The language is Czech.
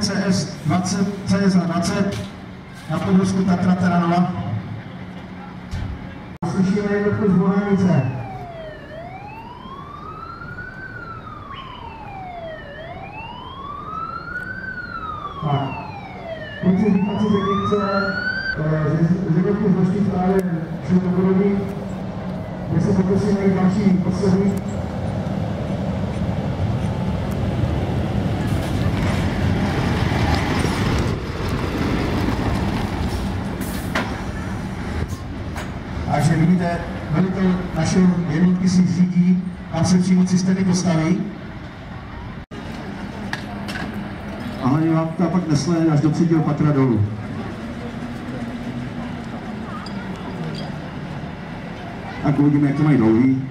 CS 20, CS 20 na podvozku Tatra Terranova. Slyšíme jednotku z Bohemice. Tak. Kluci říkací řeknice, z jednotky z Nožky právě šli do Borodí, kde se pokusíme najít další poslední Takže vidíte, velitel našeho jednotky si řídí, kam se přímo cisterny postaví. A hlavně vám to pak nesle až do třetího patra dolů. Tak uvidíme, jak to mají dlouhý.